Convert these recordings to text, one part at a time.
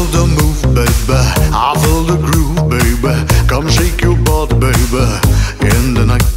feel the move, baby. I feel the groove, baby. Come shake your butt, baby. In the night.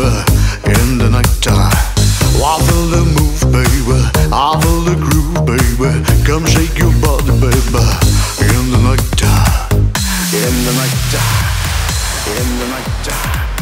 baby, in the night time. I feel the move, baby. I feel the groove, baby. Come shake your body, baby, in the night time. In the night time. In the night time.